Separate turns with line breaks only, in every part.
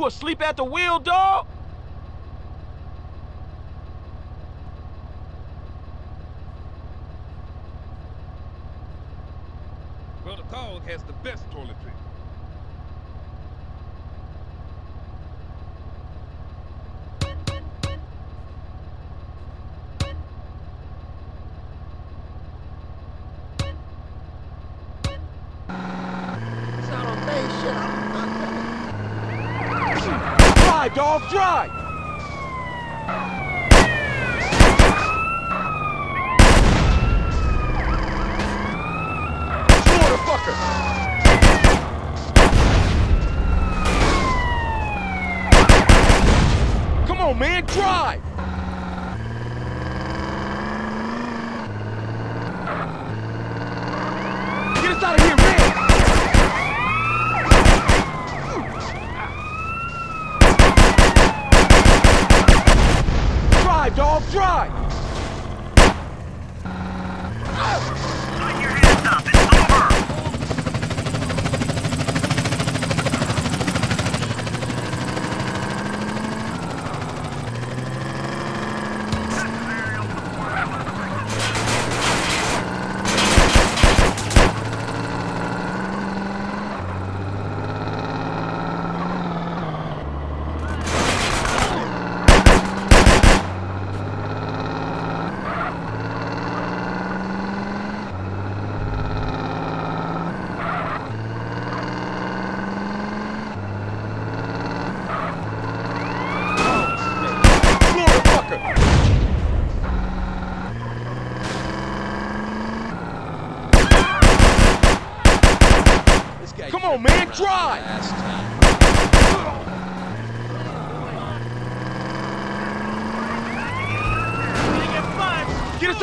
You asleep at the wheel, dog?
Well, the dog has the best toiletry.
motherfucker! man, drive!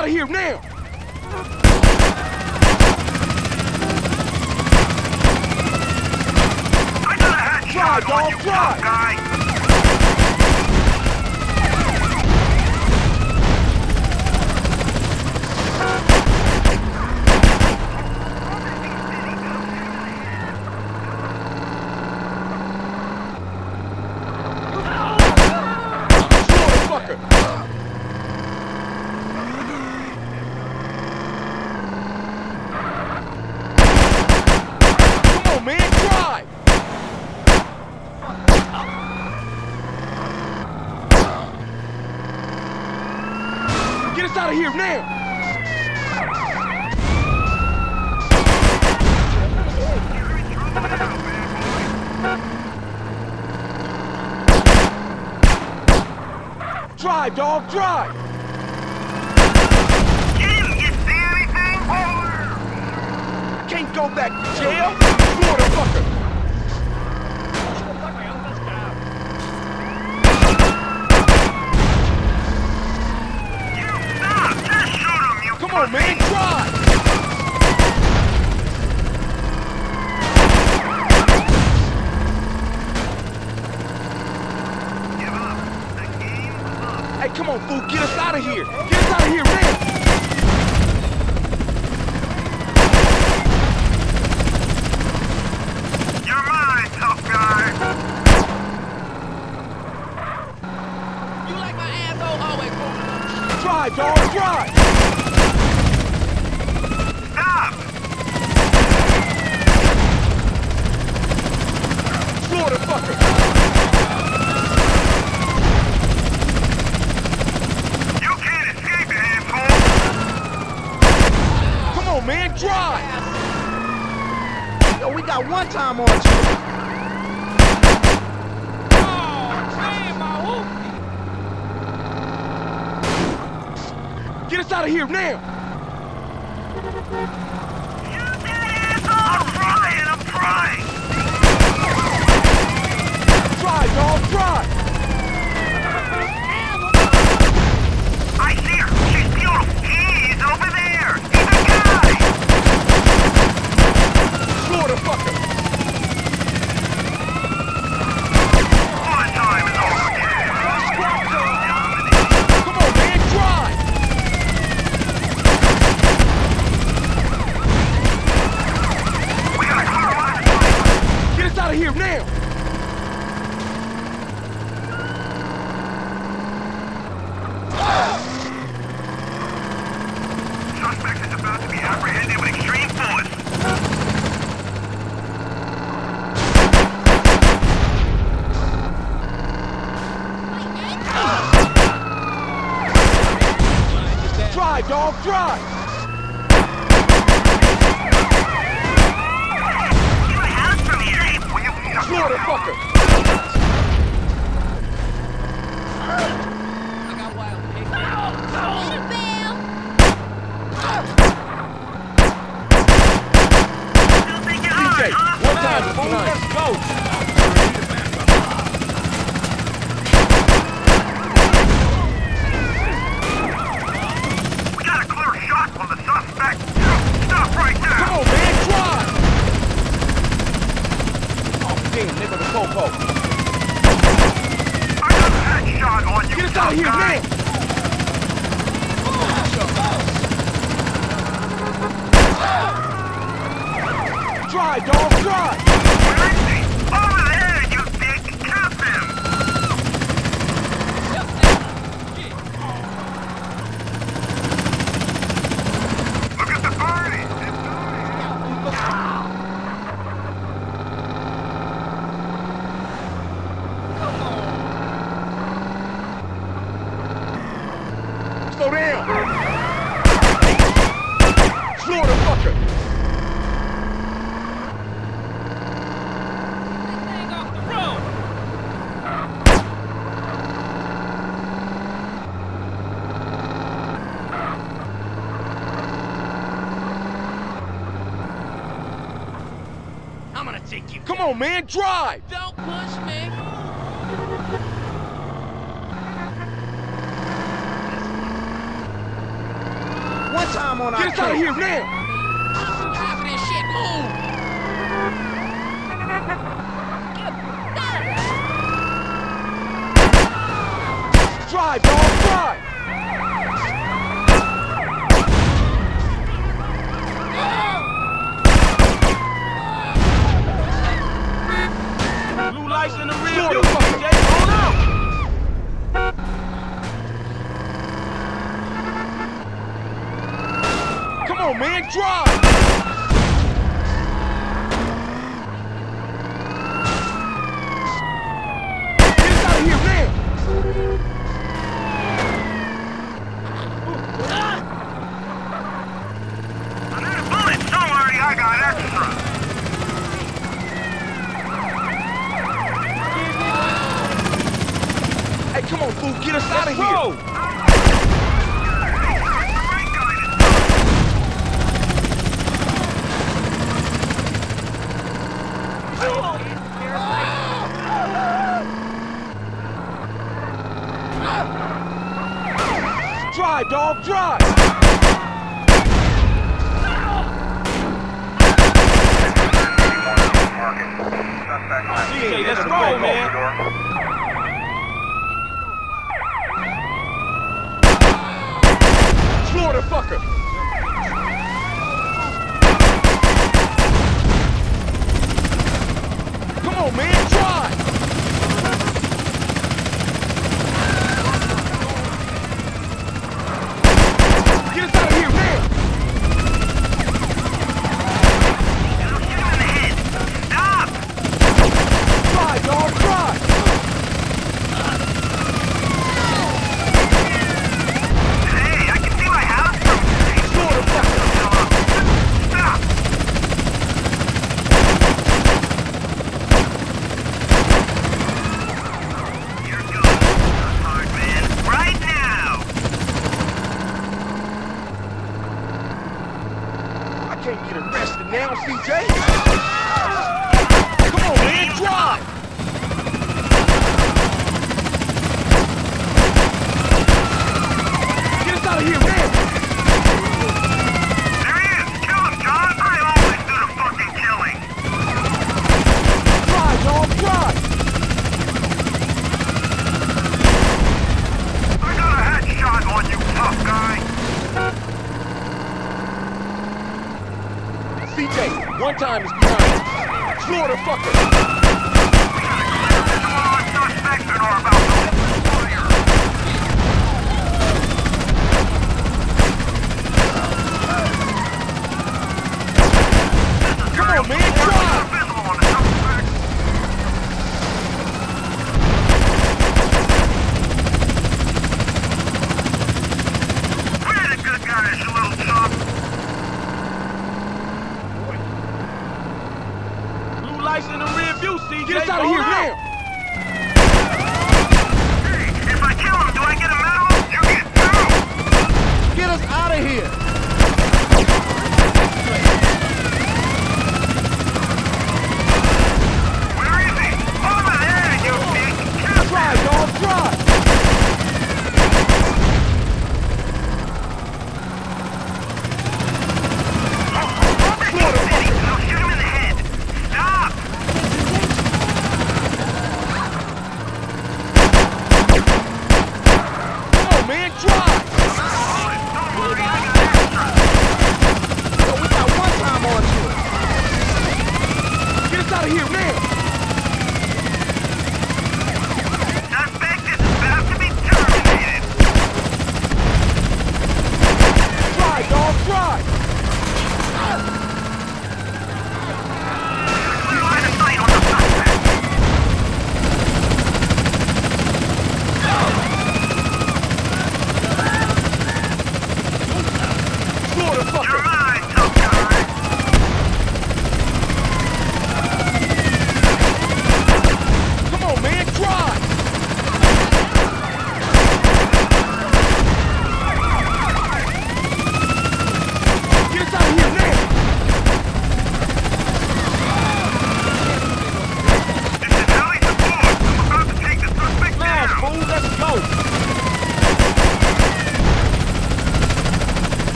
out of here now!
I got a hot
shot
on you,
fly. go back to jail, motherfucker! Come on, man, drive! Hey, come on, fool, get us out of here! Get us out of here, man! out of here now! on, man. Drive.
Don't push me.
One time on Get our
Get us out of here man!
Drive,
dog. Drive.
lights in the rear view, Hold out.
Come on, man, drive! fool. Get us out of here. drive, dog, drive!
In the rear view,
CJ.
Get us out of here now.
Hey, if I kill him, do I get a medal? You get two.
Get us out of here. out of here, man!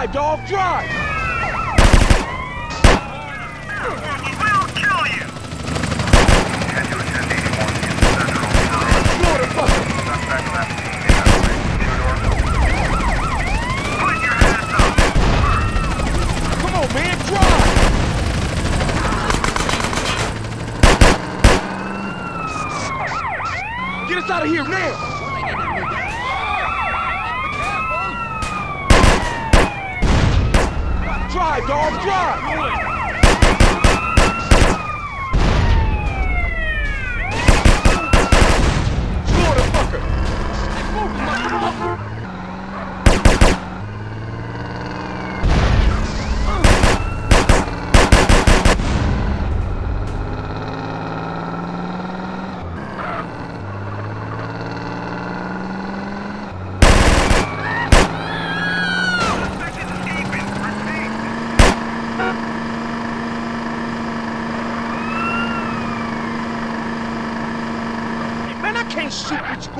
drive, dog, drive!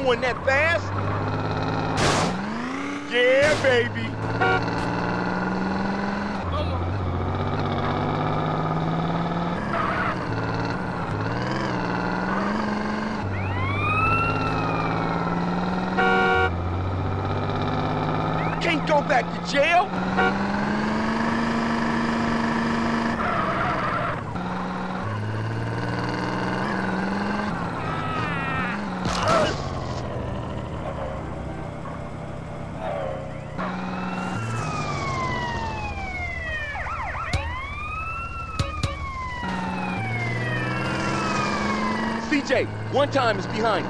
going that fast? Yeah, baby. Can't go back to jail? CJ, one time is behind.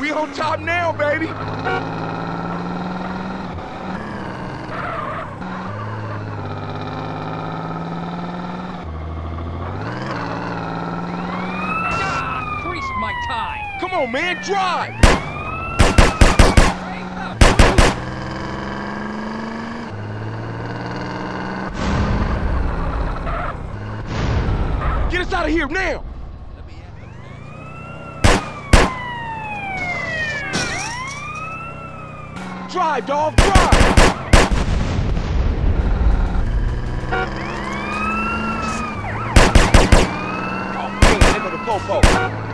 We on top now, baby.
God, creased my tie.
Come on, man, drive. Get us out of here now. Drive, dog, drive. Oh, man.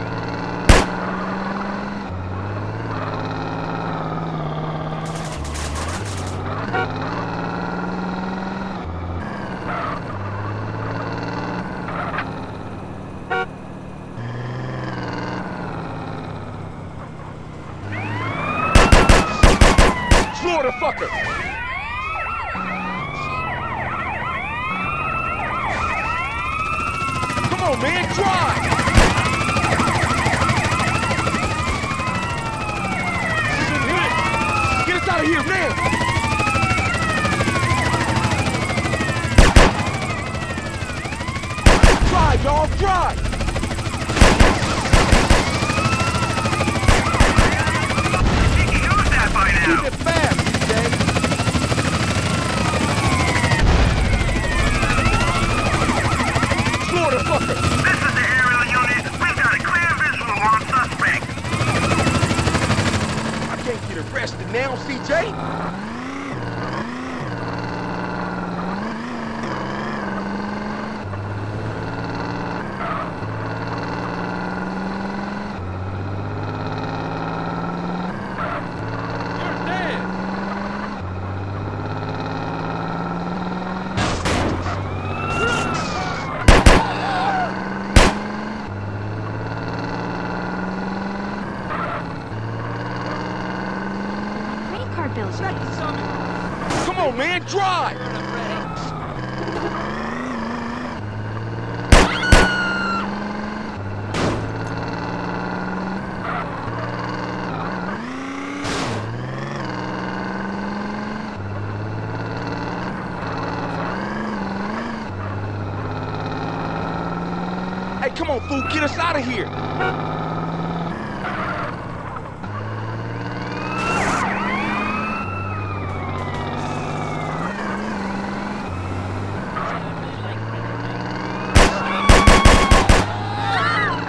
Get us out of here.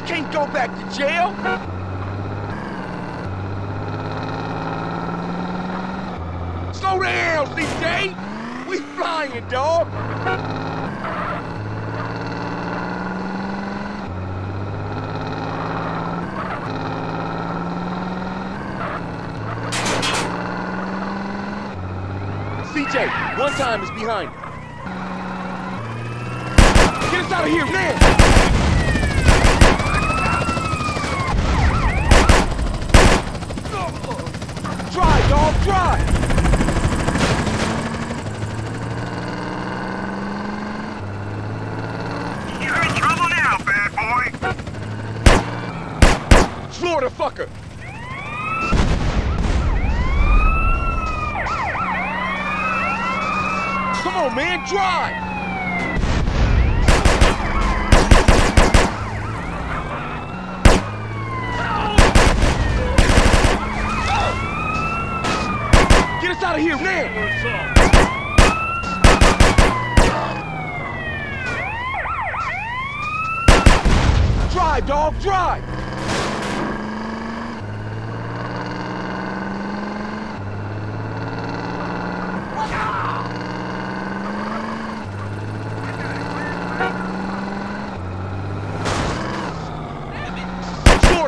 Can't go back to jail. Slow down, CJ. We flying, dog. CJ, one time is behind. Get us out of here now. Drive, dog, drive!
You're in trouble now, bad boy.
Florida fucker! Come on, man, drive! Get us out of here now! Drive, dog, drive!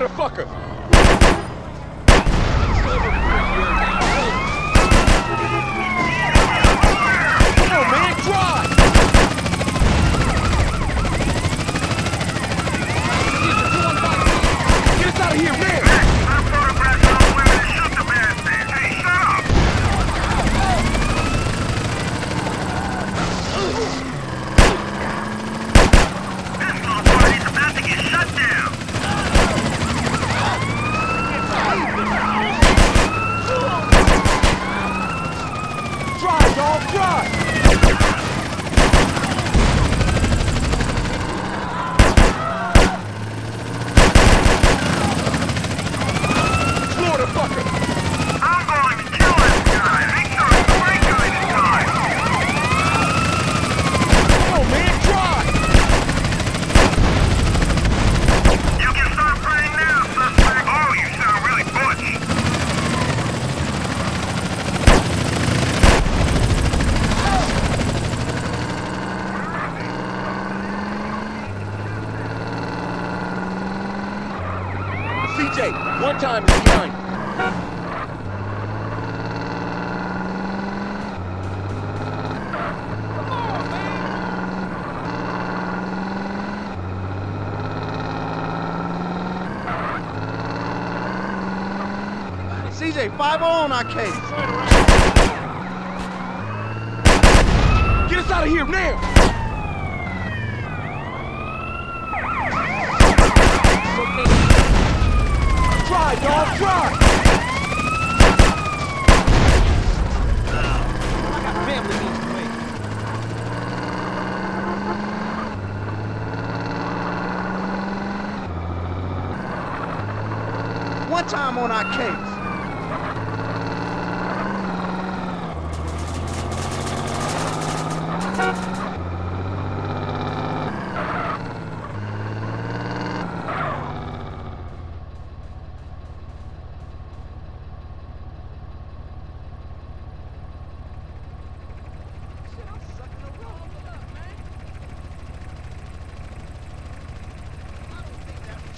Florida fucker! Come on, man, drive! Get us out of here, man!
I'm photographing all women and shoot the bastard. Hey, shut up.
CJ, one time is behind you.
CJ, 5 on our case.
Get us out of here now! Try, dog, try!
Family needs to wait.
One time on our case.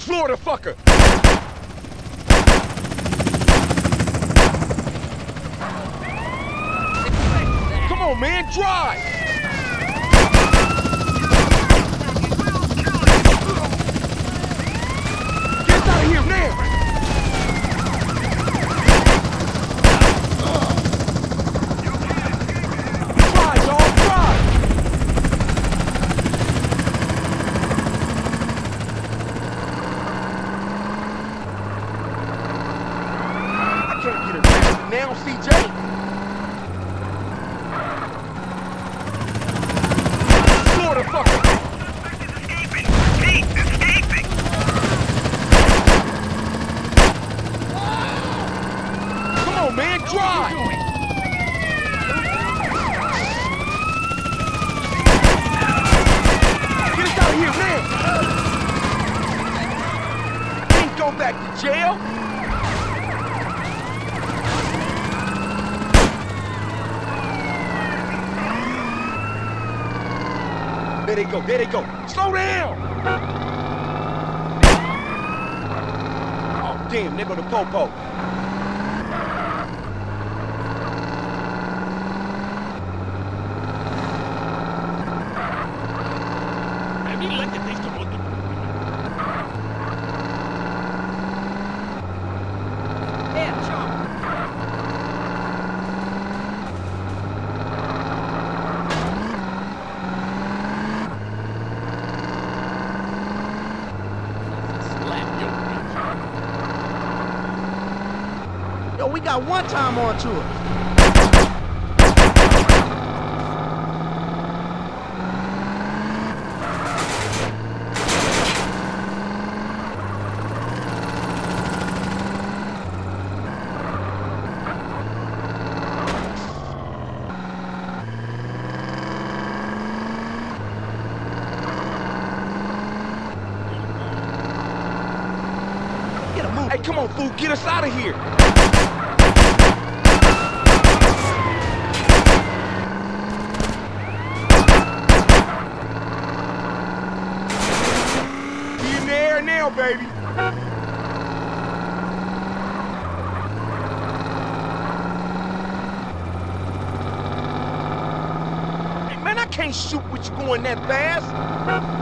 Florida fucker! Come on, man, drive! Get us out of here now! Try, dog, try! I can't get arrested now, CJ. Florida fucker!
Escaping! Pete, escaping!
Come on, man, drive! Get us out of here now! Ain't go back to jail! There they go, there they go. Slow down! Oh, damn, go the popo.
Yeah,
got one time on to us. Get a move.
Hey, come on, fool, get us out of here! Be in the air now, baby! Hey, man, I can't shoot with you going that fast!